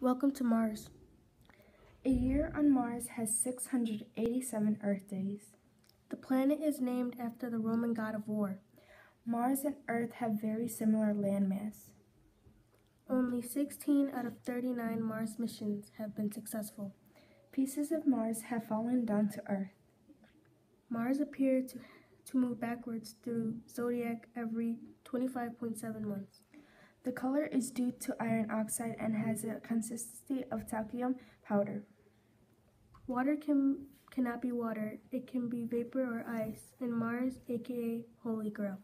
Welcome to Mars. A year on Mars has 687 Earth days. The planet is named after the Roman god of war. Mars and Earth have very similar landmass. Only 16 out of 39 Mars missions have been successful. Pieces of Mars have fallen down to Earth. Mars appeared to, to move backwards through zodiac every 25.7 months. The color is due to iron oxide and has a consistency of talcum powder. Water can cannot be water. It can be vapor or ice in Mars, aka Holy Grail.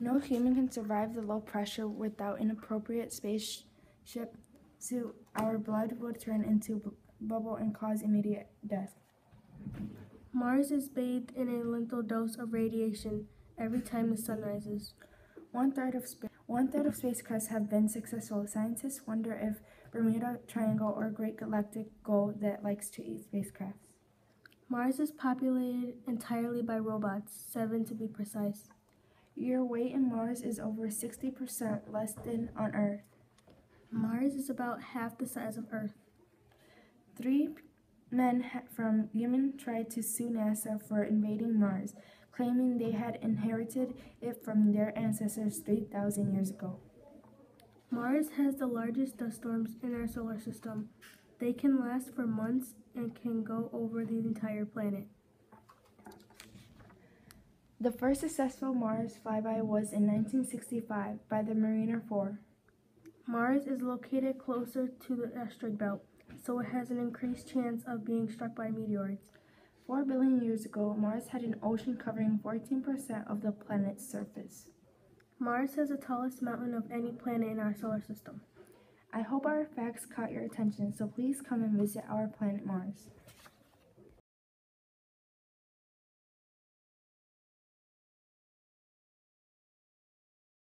No human can survive the low pressure without an appropriate spaceship suit. Our blood would turn into bu- bubble and cause immediate death. Mars is bathed in a lethal dose of radiation every time the sun rises. One third of spa- one third of spacecrafts have been successful. Scientists wonder if Bermuda Triangle or Great Galactic Ghoul that likes to eat spacecrafts. Mars is populated entirely by robots, seven to be precise. Your weight in Mars is over 60% less than on Earth. Mars is about half the size of Earth. Three men from Yemen tried to sue NASA for invading Mars, claiming they had inherited it from their ancestors 3,000 years ago. Mars has the largest dust storms in our solar system. They can last for months and can go over the entire planet. The first successful Mars flyby was in 1965 by the Mariner 4. Mars is located closer to the asteroid belt, so it has an increased chance of being struck by meteoroids. 4 billion years ago, Mars had an ocean covering 14% of the planet's surface. Mars has the tallest mountain of any planet in our solar system. I hope our facts caught your attention, so please come and visit our planet Mars.